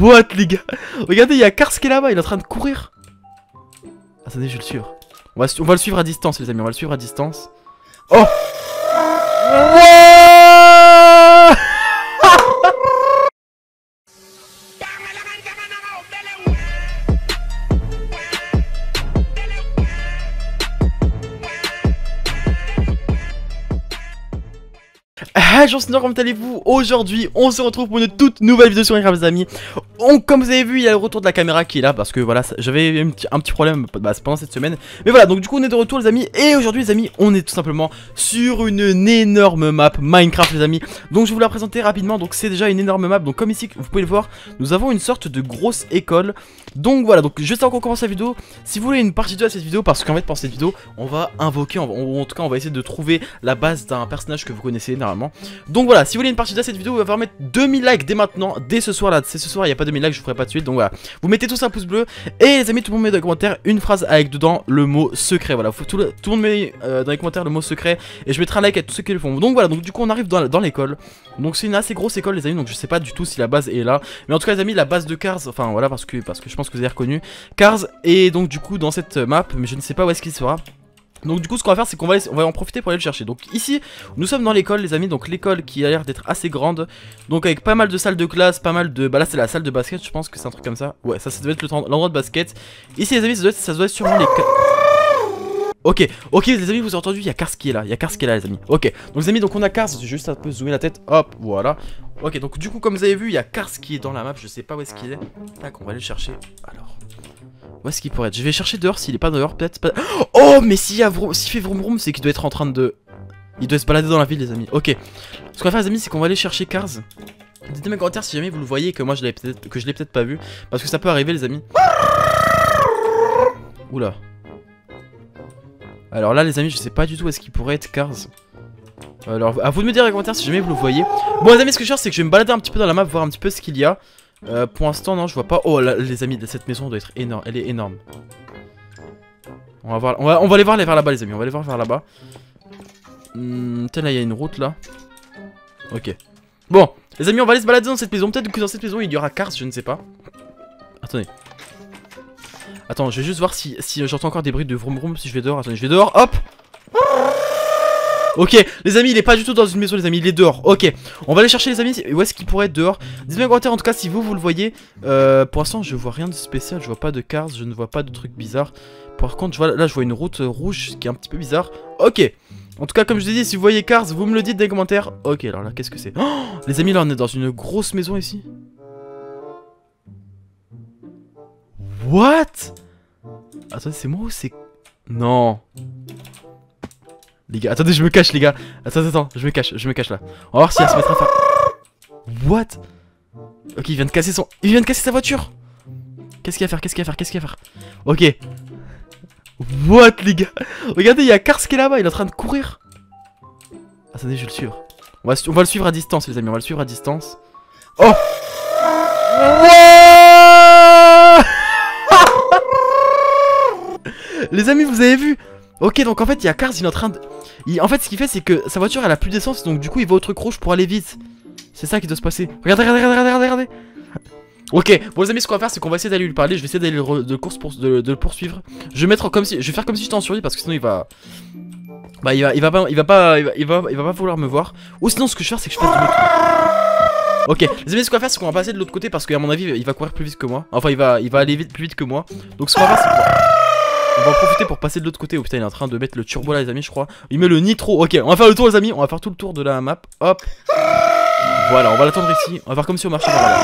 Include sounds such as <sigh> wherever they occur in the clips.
What les gars? Regardez, il y a Cars qui est là-bas, il est en train de courir. Attendez, je vais le suivre. On va, on va le suivre à distance, les amis, on va le suivre à distance. Oh Ah, Bonjour comment allez-vous Aujourd'hui, on se retrouve pour une toute nouvelle vidéo sur Minecraft les amis. On, comme vous avez vu, il y a le retour de la caméra qui est là parce que voilà, j'avais un un petit problème bah, pendant cette semaine. Mais voilà, donc du coup on est de retour les amis et aujourd'hui les amis, on est tout simplement sur une, énorme map Minecraft les amis. Donc je vais vous la présenter rapidement, donc c'est déjà une énorme map. Donc comme ici, vous pouvez le voir, nous avons une sorte de grosse école. Donc voilà, donc juste avant qu'on commence la vidéo, si vous voulez une partie 2 à cette vidéo, parce qu'en fait pour cette vidéo, on va invoquer, en tout cas on va essayer de trouver la base d'un personnage que vous connaissez normalement. Donc voilà, si vous voulez une partie de cette vidéo, il va falloir mettre 2000 likes dès maintenant, dès ce soir là, c'est ce soir, il n'y a pas 2000 likes, je vous ferai pas de suite, donc voilà. Vous mettez tous un pouce bleu, et les amis, tout le monde met dans les commentaires une phrase avec dedans le mot secret, voilà, tout, le, tout monde met euh, dans les commentaires le mot secret, et je mettrai un like à tous ceux qui le font. Donc voilà, donc du coup on arrive dans, dans l'école, donc c'est une assez grosse école les amis, donc je sais pas du tout si la base est là, mais en tout cas les amis, la base de Cars, enfin voilà, parce que, parce que je pense que vous avez reconnu, Cars est donc du coup dans cette map, mais je ne sais pas où est-ce qu'il sera. Donc du coup ce qu'on va faire c'est qu'on va, on va en profiter pour aller le chercher. Donc ici nous sommes dans l'école les amis. Donc l'école qui a l'air d'être assez grande. Donc avec pas mal de salles de classe Pas mal de... Bah là c'est la salle de basket je pense que c'est un truc comme ça. Ouais ça, ça doit être l'endroit de basket. Ici les amis ça doit être, ça doit être sûrement les... Ok, ok les amis vous avez entendu, il y a Cars qui est là, il y a Cars qui est là les amis. Ok, donc les amis donc on a j'ai juste un peu zoomer la tête, hop, voilà. Ok donc du coup comme vous avez vu il y a Cars qui est dans la map, je sais pas où est-ce qu'il est. Tac on va aller le chercher, alors où est-ce qu'il pourrait être? Je vais chercher dehors s'il est pas dehors, peut-être pas... Oh, mais s'il si fait vroom vroom, c'est qu'il doit être en train de... Il doit se balader dans la ville, les amis. Ok. Ce qu'on va faire, les amis, c'est qu'on va aller chercher Cars. Dites-moi en commentaire si jamais vous le voyez que moi je l'ai peut-être que je l'ai peut-être pas vu. Parce que ça peut arriver, les amis. Oula. Alors là, les amis, je sais pas du tout est-ce qu'il pourrait être Cars. Alors, à vous de me dire en commentaire si jamais vous le voyez. Bon, les amis, ce que je faire, c'est que je vais me balader un petit peu dans la map, voir un petit peu ce qu'il y a. Euh, pour l'instant, non, je vois pas. Oh, les amis, cette maison doit être énorme. Elle est énorme. On va voir. On va, aller voir les vers là-bas, les amis. On va aller voir vers là-bas. Hmm, tiens, là, il y a une route là. Ok. Bon, les amis, on va aller se balader dans cette maison. Peut-être que dans cette maison, il y aura Cars, je ne sais pas. Attendez. Attends, je vais juste voir si, si j'entends encore des bruits de vroom vroom si je vais dehors. Attendez, je vais dehors. Hop Ok, les amis, il est pas du tout dans une maison, les amis, il est dehors. Ok, on va aller chercher, les amis. Où est-ce qu'il pourrait être dehors? Dites-moi en commentaire, en tout cas, si vous, vous le voyez. Euh, pour l'instant, je vois rien de spécial. Je vois pas de cars, je ne vois pas de trucs bizarres. Par contre, là, je vois une route rouge qui est un petit peu bizarre. Ok. En tout cas, comme je vous ai dit, si vous voyez Cars, vous me le dites dans les commentaires. Ok, alors là, qu'est-ce que c'est? Oh Les amis, là, on est dans une grosse maison ici. What? Attendez, c'est moi ou c'est... Non. Les gars, attendez, je me cache, les gars. Attends, attends, je me cache, je me cache là. On va voir si elle se mettra à. What? Ok, il vient de casser son. Il vient de casser sa voiture Qu'est-ce qu'il va faire Qu'est-ce qu'il va faire Qu'est-ce qu'il va faire? Ok. What, les gars? Regardez, il y a Cars qui est là-bas, il est en train de courir. Attendez, je vais le suivre. On va, on va le suivre à distance, les amis, on va le suivre à distance. Oh <laughs> Les amis, vous avez vu? Ok, donc en fait, il y a Cars, il est en train de... En fait, ce qu'il fait, c'est que sa voiture, elle a plus d'essence, donc du coup, il va au truc rouge pour aller vite. C'est ça qui doit se passer. Regardez, regardez, regardez, regardez, regardez. Ok, bon les amis, ce qu'on va faire, c'est qu'on va essayer d'aller lui parler. Je vais essayer d'aller de, course pour, de, le poursuivre. Je vais mettre comme si, je vais faire comme si j'étais en survie parce que sinon il va, bah il va, il va pas, il va pas, il va, il va, pas vouloir me voir. Ou sinon, ce que je vais faire, c'est que je l'autre. Ok, les amis, ce qu'on va faire, c'est qu'on va passer de l'autre côté parce qu'à mon avis, il va courir plus vite que moi. Enfin, il va, il va aller vite, plus vite que moi. Donc ce qu'on va faire, c'est on va en profiter pour passer de l'autre côté. Oh putain, il est en train de mettre le turbo là, les amis, je crois. Il met le nitro. Ok, on va faire le tour, les amis. On va faire tout le tour de la map. Hop. Voilà, on va l'attendre ici. On va faire comme si on marchait là.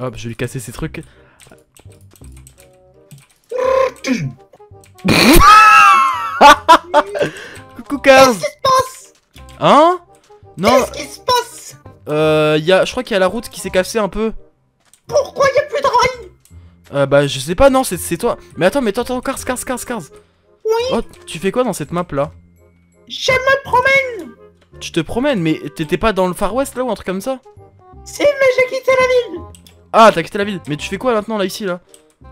Hop, je vais lui casser ces trucs. <coughs> Coucou Cars Qu'est-ce qui se passe? Hein? Non Qu'est-ce qui se passe? Euh, y a, je crois qu'il y a la route qui s'est cassée un peu. Euh, bah je sais pas, non, c'est toi. Mais attends, mais attends, attends, Cars, Cars, Cars, Cars. Oui. Oh, tu fais quoi dans cette map là? Je me promène. Tu te promènes, mais t'étais pas dans le Far West là ou un truc comme ça? Si, mais j'ai quitté la ville. Ah, t'as quitté la ville. Mais tu fais quoi maintenant là ici là?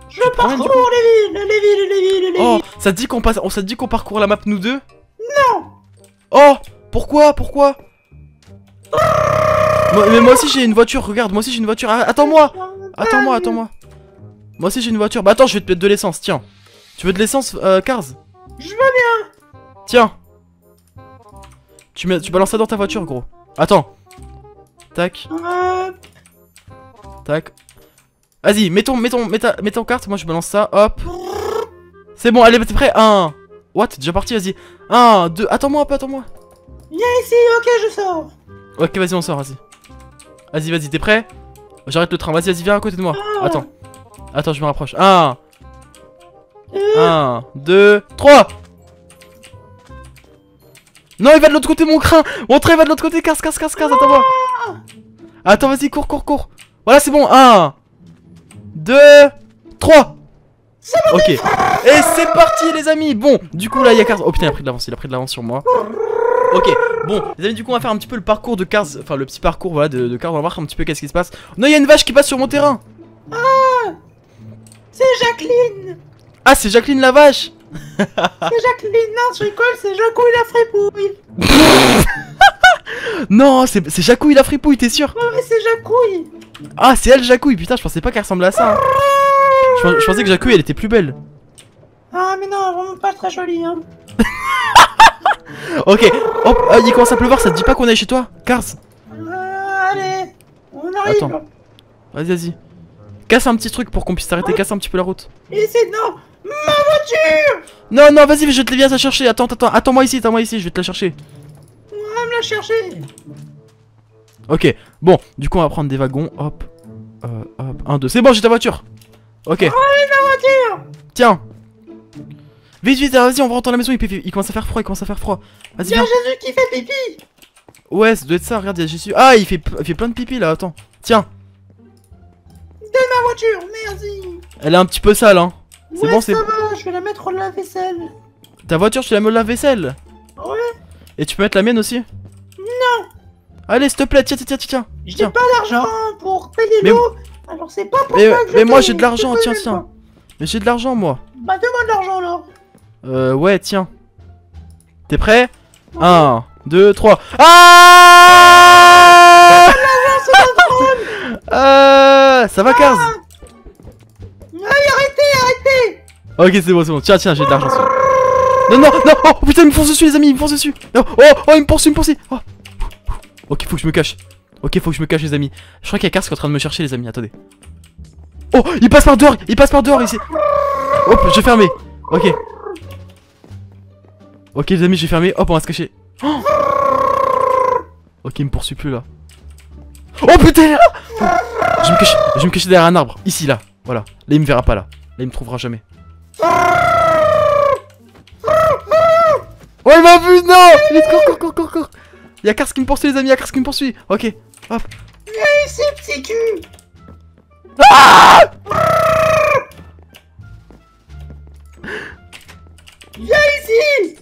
Je parcours les villes, les villes, les villes, les Oh, ça te dit qu'on passe, on ça te dit qu'on parcourt la map nous deux? Non. Oh, pourquoi, pourquoi? Moi- mais moi aussi j'ai une voiture, regarde, moi aussi j'ai une voiture. Ah, Attends-moi Attends-moi, attends-moi. Moi aussi j'ai une voiture. Bah attends, je vais te mettre de l'essence, tiens. Tu veux de l'essence, euh, Cars? Je veux bien. Tiens tu, mets, tu balances ça dans ta voiture, gros. Attends. Tac, tac. Vas-y, mets ton, mets ton, mets ta, mets ton carte, moi je balance ça, hop. C'est bon, allez, t'es prêt? Un. What? T'es déjà parti, vas-y. Un, deux, attends-moi un peu, attends-moi. viens ici, ok, je sors. Ok, vas-y, on sort, vas-y. Vas-y, vas-y, t'es prêt? J'arrête le train, vas-y, vas-y, viens à côté de moi. Ah. Attends. Attends, je me rapproche. Un, Euh, un, deux, trois. Non, il va de l'autre côté, mon crin Mon train il va de l'autre côté, casse, casse, casse, casse, attends-moi Attends, vas-y, cours, cours, cours. Voilà, c'est bon, un, deux, trois. Ok, et c'est parti, les amis. Bon, du coup, là, il y a Cars... Oh putain, il a pris de l'avance, il a pris de l'avance sur moi. Ok, bon, les amis, du coup, on va faire un petit peu le parcours de Cars, enfin, le petit parcours, voilà, de, de on va voir un petit peu qu'est-ce qui se passe. Non, il y a une vache qui passe sur mon terrain. C'est Jacqueline. Ah, c'est Jacqueline la vache <laughs> C'est Jacqueline. Non, je rigole, c'est Jacouille la fripouille. <laughs> Non, c'est Jacouille la fripouille, t'es sûr? Ouais, ouais, c'est Jacouille. Ah, c'est elle Jacouille, putain, je pensais pas qu'elle ressemblait à ça. hein. Je, pens- je pensais que Jacouille, elle était plus belle. Ah, mais non, vraiment pas très jolie, hein. <laughs> Ok, hop, ah, il commence à pleuvoir, ça te dit pas qu'on est chez toi? Cars Euh, allez, on arrive. Attends. Vas-y, vas-y. Casse un petit truc pour qu'on puisse t'arrêter, casse un petit peu la route. Et c'est non, ma voiture. Non, non, vas-y, je te viens la chercher. Attends, attends, attends-moi ici, attends-moi ici, je vais te la chercher. On va me la chercher. Ok, bon, du coup, on va prendre des wagons. Hop, euh, hop, un, deux. C'est bon, j'ai ta voiture. Ok, Allez, ma voiture. tiens. Vite, vite, vas-y, on va rentrer dans la maison. Il, commence à faire froid, il commence à faire froid. Vas-y. Jésus qui fait pipi. Ouais, ça doit être ça, regarde, il y a Jésus. Ah, il fait, il fait plein de pipi là, attends. Tiens, De ma voiture, merci. elle est un petit peu sale, hein. C'est ouais, bon, c'est- ça va, je vais la mettre au lave-vaisselle. Ta voiture, tu la mets au lave-vaisselle. Ouais, Et tu peux mettre la mienne aussi Non. Allez, s'il te plaît, tiens, tiens, tiens, tiens. j'ai pas d'argent pour payer Mais- l'eau. Alors c'est pas pour Mais- ça que je mais moi, j'ai de l'argent, tiens, tiens. pas. Mais j'ai de l'argent, moi. Bah demande l'argent alors. Euh, ouais, tiens. T'es prêt? 1, 2, 3. Ah Euh, ça va, Cars Allez, arrêtez, arrêtez. Ok, c'est bon, c'est bon. Tiens, tiens, j'ai de l'argent. Non, non, non Oh putain, il me fonce dessus, les amis, il me fonce dessus Oh, oh, oh il me poursuit, il me poursuit oh. Ok, faut que je me cache. Ok, faut que je me cache, les amis. Je crois qu'il y a Cars qui est en train de me chercher, les amis. Attendez. Oh, il passe par dehors, il passe par dehors ici. Hop, j'ai fermé. Ok. Ok, les amis, j'ai fermé. Hop, on va se cacher. Oh. ok, il me poursuit plus là. Oh putain, Oh. Je vais me cacher, je vais me cacher derrière un arbre. Ici, là. Voilà. Là, il me verra pas là. Là, il me trouvera jamais. Oh, il m'a vu, non Vite, cours, cours, cours, cours, cours Y'a Cars qui me poursuit, les amis, y'a Cars qui me poursuit Ok, hop. Viens ici, petit cul. Viens ici.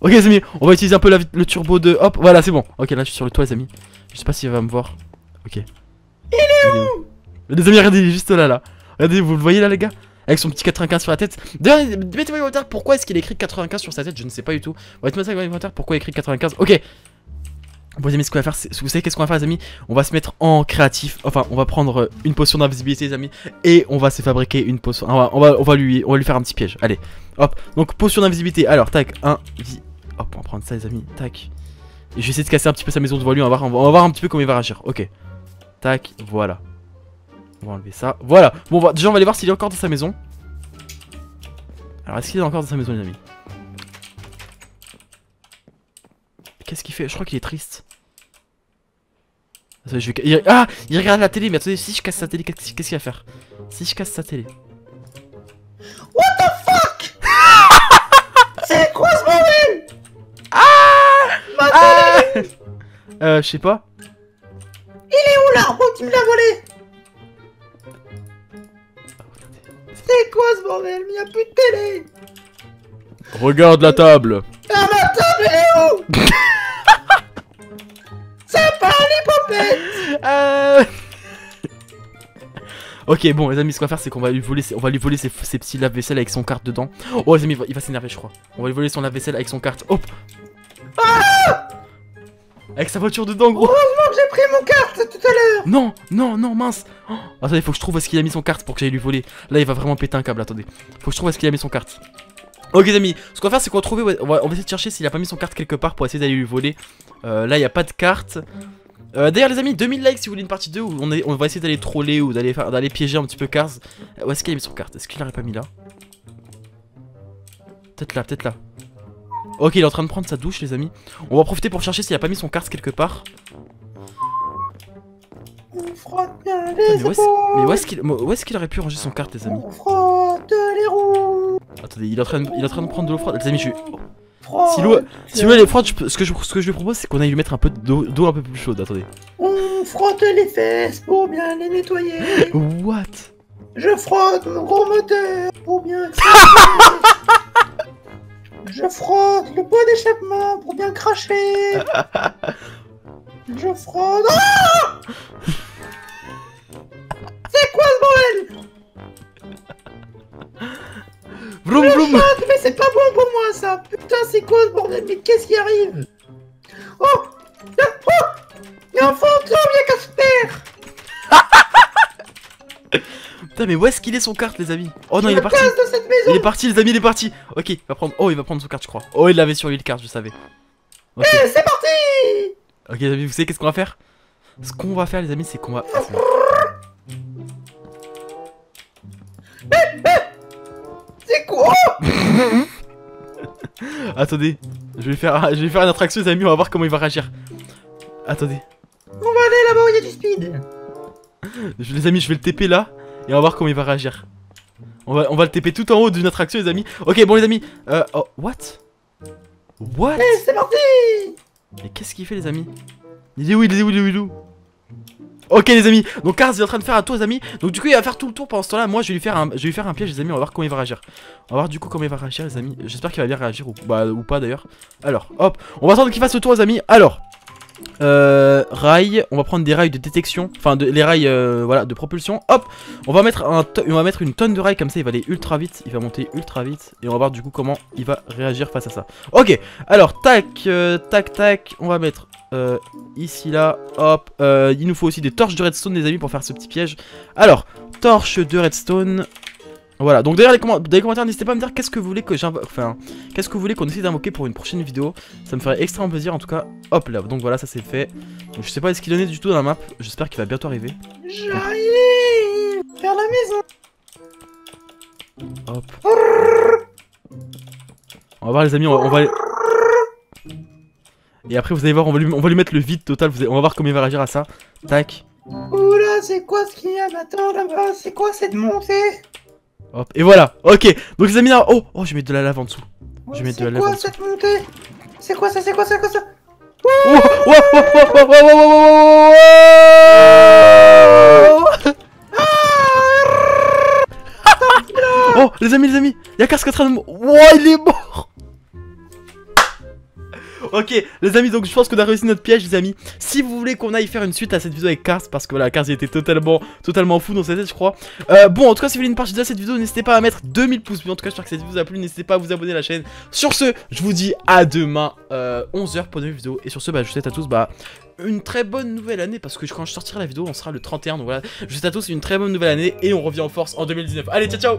Ok, les amis, on va utiliser un peu la le turbo de... Hop, voilà, c'est bon. Ok, là, je suis sur le toit, les amis. Je sais pas s'il va me voir. Ok. Il est où? Les amis, regardez, il est juste là, là. Regardez, vous le voyez là, les gars? Avec son petit 95 sur la tête. D'ailleurs, mettez-moi commentaires pourquoi est-ce qu'il écrit 95 sur sa tête, je ne sais pas du tout. Mettez-moi ça dans les pourquoi il écrit 95. Ok. Bon les amis, ce qu'on va faire, vous savez qu'est-ce qu'on va faire les amis? On va se mettre en créatif, enfin on va prendre euh, une potion d'invisibilité les amis Et on va se fabriquer une potion, on va, on va, on va lui, on va lui faire un petit piège, allez Hop, donc potion d'invisibilité, alors tac, 1, vi... Hop, on va prendre ça les amis, tac Et je vais essayer de casser un petit peu sa maison devant lui, on va voir, on va, on va voir un petit peu comment il va réagir, ok. Tac, voilà. On va enlever ça, voilà. Bon on va- déjà on va aller voir s'il est encore dans sa maison. Alors est-ce qu'il est encore dans sa maison les amis? Qu'est-ce qu'il fait? Je crois qu'il est triste. Attendez, je vais... il- Ah! Il regarde la télé, mais attendez, si je casse sa télé, qu'est-ce qu'il va faire? Si je casse sa télé. <laughs> C'est quoi ce Ah <laughs> Euh, je sais pas. où l'arbre qui me l'a volé? C'est quoi ce bordel? Il y a plus de télé Regarde la table Ah ma table elle est où? C'est pas l'hypopète Euh... <laughs> Ok, bon, les amis, ce qu'on va faire, c'est qu'on va lui voler, ses- on va lui voler ses, ses petits lave-vaisselle avec son carte dedans. Oh, les amis, il va, il va s'énerver, je crois. On va lui voler son lave-vaisselle avec son carte. Hop Avec sa voiture dedans, gros. Donc j'ai pris mon carte tout à l'heure. Non, non, non, mince. Oh, attendez, faut que je trouve où est-ce qu'il a mis son carte pour que j'aille lui voler. Là, il va vraiment péter un câble. Attendez. Faut que je trouve où est-ce qu'il a mis son carte. Ok les amis, ce qu'on va faire c'est qu'on va trouver, on va, essayer de chercher s'il a pas mis son carte quelque part pour essayer d'aller lui voler. Euh, là il y a pas de carte. Euh, D'ailleurs les amis, 2000 likes si vous voulez une partie 2 où on, est, on va essayer d'aller troller ou d'aller d'aller piéger un petit peu Cars. Euh, Où est-ce qu'il a mis son carte? Est-ce qu'il l'aurait pas mis là? Peut-être là, peut-être là. Ok, il est en train de prendre sa douche les amis. On va profiter pour chercher s'il a pas mis son carte quelque part. On frotte bien Putain, les mais où est-ce épaules. mais où est-ce qu'il qu'il aurait pu ranger son carte les amis On frotte les roues. Attendez, il est en train de, il est en train de prendre de l'eau froide. Les amis, je suis... Si l'eau si est froide, je ce, que je, ce que je lui propose c'est qu'on aille lui mettre un peu d'eau d'eau un peu plus chaude. Attendez. On frotte les fesses pour bien les nettoyer. What? Je frotte mon gros moteur pour bien. <laughs> Je frotte le pot d'échappement pour bien cracher. Je frotte. Ah C'est quoi ce bordel? Vroom Je vroom. frotte, mais c'est pas bon pour moi ça. Putain, c'est quoi ce bordel? Mais qu'est-ce qui arrive? Oh! Y'a oh! Y a un fantôme, y'a Casper <laughs> Putain mais où est-ce qu'il est son carte les amis? Oh non il est parti. de cette Il est parti les amis il est parti. Ok il va prendre Oh il va prendre son carte je crois. Oh il l'avait sur lui le carte je savais. Ok. Eh, c'est parti Ok les amis vous savez qu'est-ce qu'on va faire? Ce qu'on va faire les amis c'est qu'on va C'est quoi? <laughs> Attendez Je vais faire je vais faire une attraction les amis on va voir comment il va réagir. Attendez. On va aller là-bas où il y a du speed. Les amis je vais le TP là Et on va voir comment il va réagir on va, on va le TP tout en haut d'une attraction les amis. Ok bon les amis euh, Oh what? What? Eh, c'est parti! Mais qu'est-ce qu'il fait les amis? Il est où Il est où Il est où Il est où? Ok les amis, donc Cars il est en train de faire un tour les amis. Donc du coup il va faire tout le tour pendant ce temps là Moi je vais lui faire un, je vais lui faire un piège les amis. On va voir comment il va réagir. On va voir du coup comment il va réagir les amis. J'espère qu'il va bien réagir ou, bah, ou pas d'ailleurs. Alors hop, on va attendre qu'il fasse le tour les amis. Alors euh, rails, on va prendre des rails de détection, enfin de, les rails euh, voilà de propulsion. Hop, on va mettre on une tonne de rails comme ça, il va aller ultra vite, il va monter ultra vite et on va voir du coup comment il va réagir face à ça. Ok, alors tac, euh, tac, tac, on va mettre euh, ici là, hop. euh, il nous faut aussi des torches de redstone les amis pour faire ce petit piège. Alors, torche de redstone. Voilà, donc derrière les, commentaires, n'hésitez pas à me dire qu'est-ce que vous voulez que j'invoque, enfin, qu'est-ce que vous voulez qu'on essaie d'invoquer pour une prochaine vidéo. Ça me ferait extrêmement plaisir en tout cas. Hop là, donc voilà, ça c'est fait. Donc je sais pas ce qu'il en est du tout dans la map. J'espère qu'il va bientôt arriver. J'arrive vers la maison Hop. On va voir les amis, on va, on va aller- Et après vous allez voir, on va lui, on va lui mettre le vide total, vous allez- on va voir comment il va réagir à ça. Tac. Oula, c'est quoi ce qu'il y a maintenant là-bas? C'est quoi cette montée? Hop, et voilà, ok. Donc les amis, oh, oh, je mets de la lave en dessous. Je mets de la lave en dessous. C'est quoi cette montée? C'est quoi ça C'est quoi ça C'est quoi ça? Oh les amis les amis, il y a casque en train Wow oh, il est mort. Ok, les amis, donc je pense qu'on a réussi notre piège, les amis. Si vous voulez qu'on aille faire une suite à cette vidéo avec Cars, parce que voilà, Cars il était totalement, totalement fou dans sa tête, je crois. Euh, bon, en tout cas, si vous voulez une partie de cette vidéo, n'hésitez pas à mettre 2000 pouces bleus. En tout cas, j'espère que cette vidéo vous a plu. N'hésitez pas à vous abonner à la chaîne. Sur ce, je vous dis à demain, euh, 11h pour une nouvelle vidéo. Et sur ce, bah, je vous souhaite à tous, bah, une très bonne nouvelle année parce que quand je sortirai la vidéo on sera le 31 donc voilà je vous souhaite à tous une très bonne nouvelle année et on revient en force en 2019 allez ciao ciao